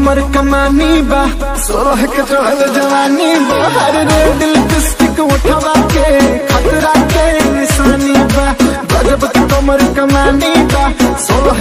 عمر كماني با سورہ کٹوڑ جواني با هر ريد دل دستک اٹھوا کے خطرہ با بجبك عمر كماني با سورہ